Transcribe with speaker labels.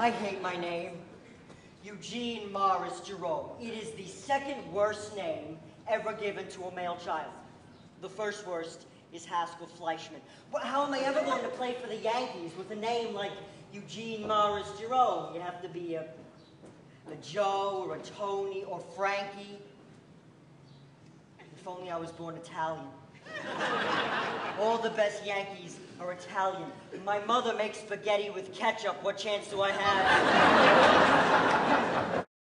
Speaker 1: I hate my name. Eugene Morris Jerome. It is the second worst name ever given to a male child. The first worst is Haskell Fleischman. How am I ever going to play for the Yankees with a name like Eugene Morris Jerome? You'd have to be a, a Joe or a Tony or Frankie. If only I was born Italian. All the best Yankees are Italian. My mother makes spaghetti with ketchup. What chance do I have?